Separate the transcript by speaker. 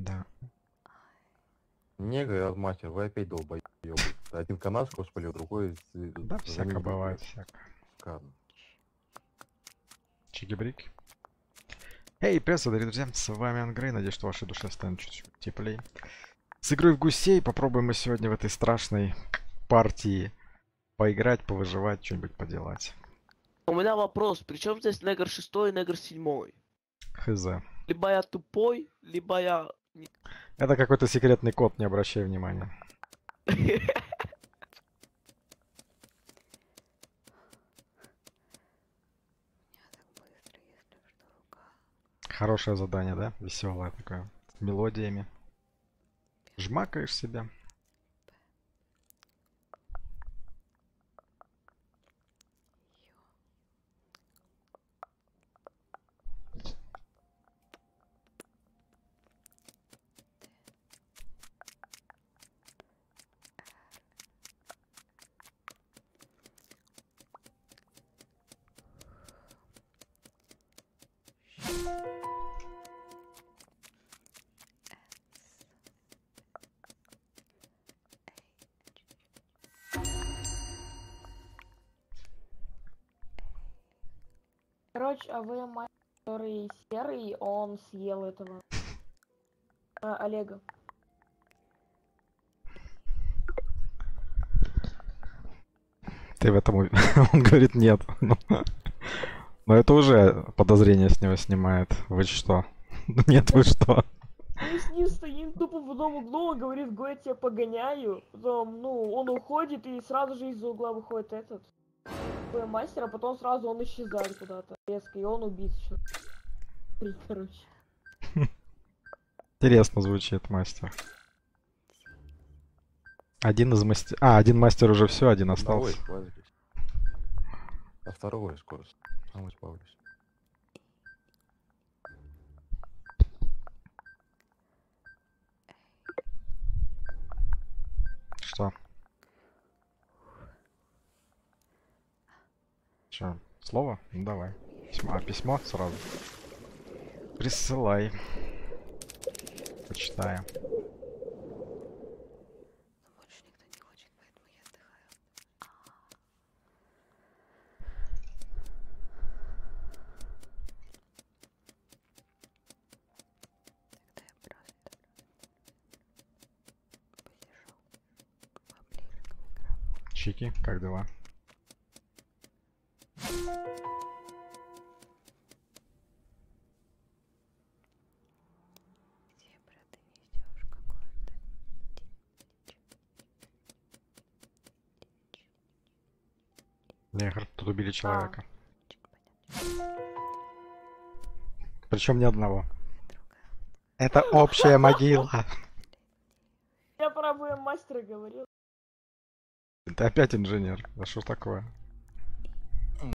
Speaker 1: Да.
Speaker 2: Не, говорят, мастер, вы опять долбоёбы. Один канадского спалил, другой... с-
Speaker 1: Да, всяко бывает, всяко. Чики-брики. Эй, привет, дорогие друзья, с вами Ангрей, надеюсь, что вашей душе станет чуть теплее. С игрой в гусей попробуем мы сегодня в этой страшной партии поиграть, повыживать, что-нибудь поделать.
Speaker 3: У меня вопрос, при чем здесь негр шестой и негр седьмой?
Speaker 1: Хз.
Speaker 3: Либо я тупой, либо я...
Speaker 1: Это какой-то секретный код, не обращай внимания. Хорошее задание, да? Веселое такое. С мелодиями. Жмакаешь себя.
Speaker 4: Короче, а вы мать, который серый, он съел этого а, Олега.
Speaker 1: Ты в этом... Он говорит нет. Ну, Но это уже подозрение с него снимает. Вы что? Нет, вы что?
Speaker 4: Мы с ним стоим тупо в одном углу, он говорит, го, я тебя погоняю. Потом, ну, он уходит, и сразу же из-за угла выходит этот твой мастер, а потом сразу он исчезает куда-то резко, и он убит еще. Короче.
Speaker 1: Интересно звучит, мастер. Один из мастер... А, один мастер уже все, один остался.
Speaker 2: А второго я скоро с- сам избавлюсь.
Speaker 1: Что? Че, слово? Ну давай. Письмо. А, письмо сразу. Присылай. Почитаем.
Speaker 5: Больше никто не Где, брат, ты несешь какое-то
Speaker 1: Негр, тут убили человека.
Speaker 5: понятно.
Speaker 1: Причем ни одного. Это общая могила.
Speaker 4: Я про мастера говорил.
Speaker 1: Ты опять инженер. Да что такое?